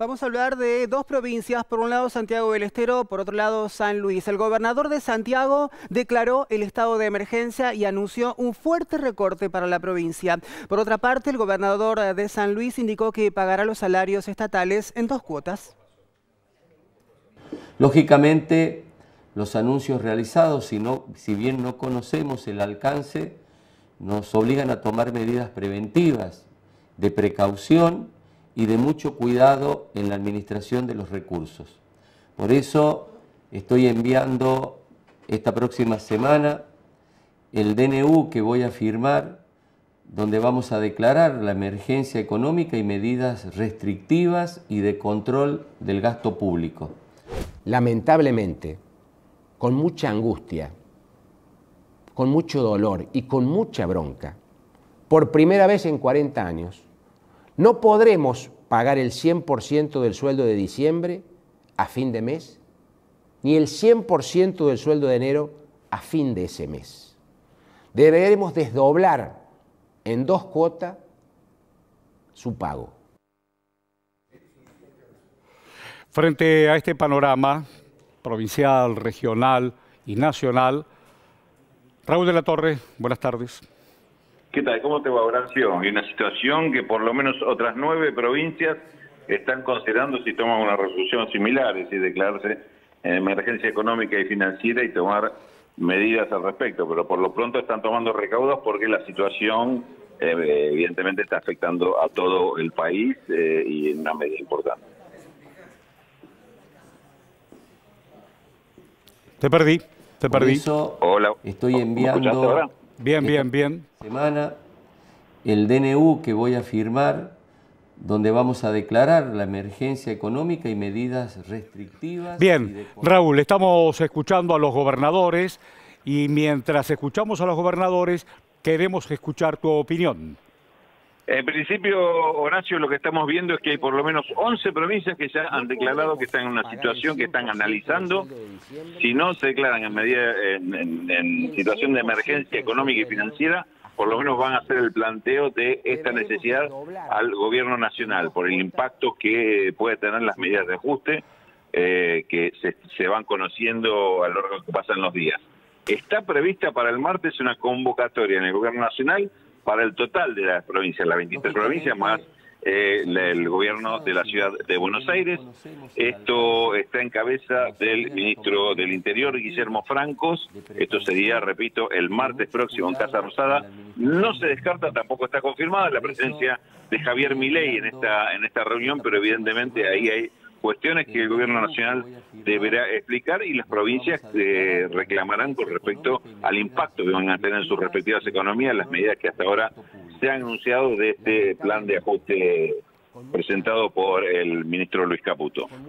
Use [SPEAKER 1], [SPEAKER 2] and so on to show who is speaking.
[SPEAKER 1] Vamos a hablar de dos provincias, por un lado Santiago del Estero, por otro lado San Luis. El gobernador de Santiago declaró el estado de emergencia y anunció un fuerte recorte para la provincia. Por otra parte, el gobernador de San Luis indicó que pagará los salarios estatales en dos cuotas.
[SPEAKER 2] Lógicamente, los anuncios realizados, si, si bien no conocemos el alcance, nos obligan a tomar medidas preventivas de precaución y de mucho cuidado en la administración de los recursos. Por eso estoy enviando esta próxima semana el DNU que voy a firmar, donde vamos a declarar la emergencia económica y medidas restrictivas y de control del gasto público.
[SPEAKER 3] Lamentablemente, con mucha angustia, con mucho dolor y con mucha bronca, por primera vez en 40 años, no podremos pagar el 100% del sueldo de diciembre a fin de mes, ni el 100% del sueldo de enero a fin de ese mes. Deberemos desdoblar en dos cuotas su pago.
[SPEAKER 4] Frente a este panorama provincial, regional y nacional, Raúl de la Torre, buenas tardes.
[SPEAKER 5] ¿Qué tal? ¿Cómo te va, Horacio? Hay una situación que por lo menos otras nueve provincias están considerando si toman una resolución similar, es decir, declararse en emergencia económica y financiera y tomar medidas al respecto, pero por lo pronto están tomando recaudos porque la situación eh, evidentemente está afectando a todo el país eh, y en una medida importante.
[SPEAKER 4] Te perdí, te perdí.
[SPEAKER 2] eso Hola. estoy enviando...
[SPEAKER 4] Bien, bien, bien.
[SPEAKER 2] Semana el DNU que voy a firmar, donde vamos a declarar la emergencia económica y medidas restrictivas.
[SPEAKER 4] Bien, Raúl, estamos escuchando a los gobernadores y mientras escuchamos a los gobernadores queremos escuchar tu opinión.
[SPEAKER 5] En principio, Horacio, lo que estamos viendo es que hay por lo menos 11 provincias que ya han declarado que están en una situación que están analizando. Si no se declaran en, medida, en, situación de emergencia económica y financiera, por lo menos van a hacer el planteo de esta necesidad al gobierno nacional por el impacto que puede tener las medidas de ajuste eh, que se, se, van conociendo a lo largo que pasan los días. Está prevista para el martes una convocatoria en el gobierno nacional para el total de las provincias, las 23 provincias más eh, el gobierno de la ciudad de Buenos Aires. Esto está en cabeza del ministro del Interior, Guillermo Francos. Esto sería, repito, el martes próximo en Casa Rosada. No se descarta, tampoco está confirmada la presencia de Javier Milei en esta, en esta reunión, pero evidentemente ahí hay cuestiones que el gobierno nacional deberá explicar y las provincias eh, reclamarán con respecto al impacto que van a tener en sus respectivas economías las medidas que hasta ahora se han anunciado de este plan de ajuste presentado por el ministro Luis Caputo.